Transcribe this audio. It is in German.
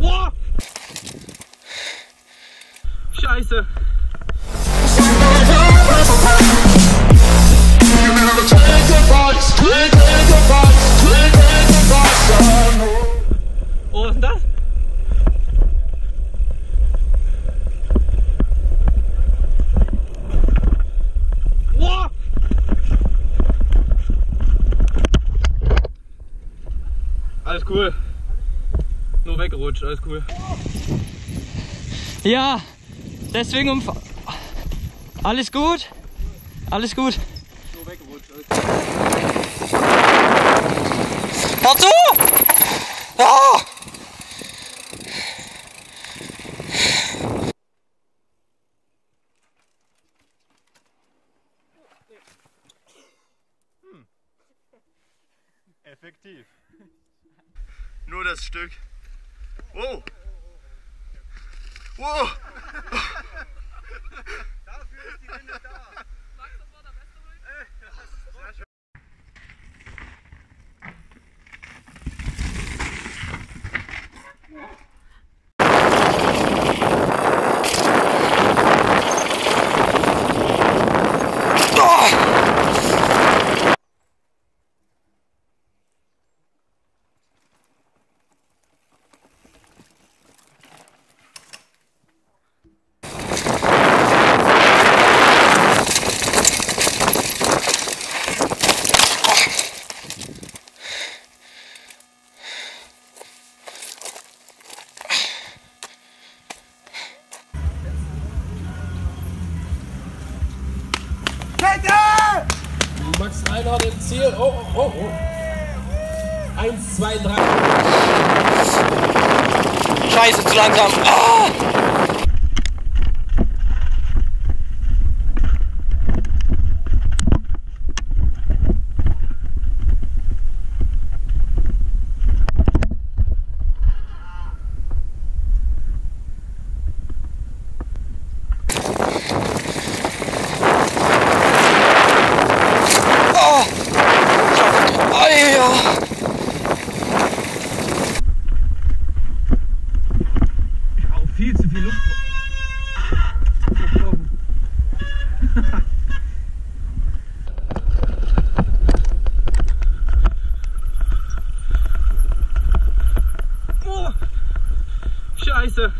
Boah! Scheiße! Oh, was ist das? Boah! Alles cool. Nur weggerutscht, alles cool. Ja, deswegen um. Alles gut? Alles gut? Nur weggerutscht, alles cool. Hör zu! Ah! Effektiv. Nur das Stück. 오! 오! Max Reinhardt im Ziel. Oh, oh, oh. Eins, zwei, drei. Scheiße, zu langsam. Ah! Viel zu viel Luft. Oh, Scheiße.